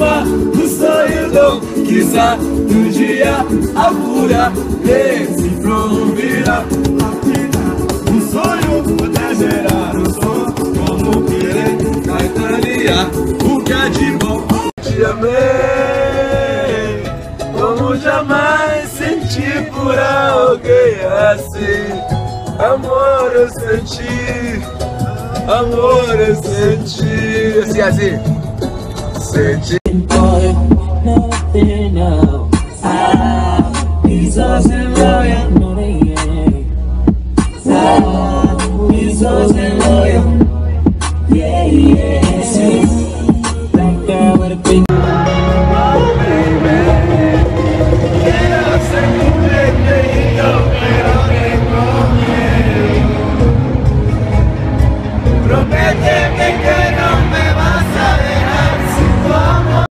alma, no sonho não quiser um dia a fúria desse pronto vira um sonho poder gerar um som como querer Caetania, o que é de bom. Te amei como jamais senti por alguém assim. Amor eu senti amor eu senti. Assim assim searching for nothing else. Ah, Bezos and Royal, no they ain't. Ah, Bezos and Royal, yeah, yeah. See, girl with a big. Promete que quedará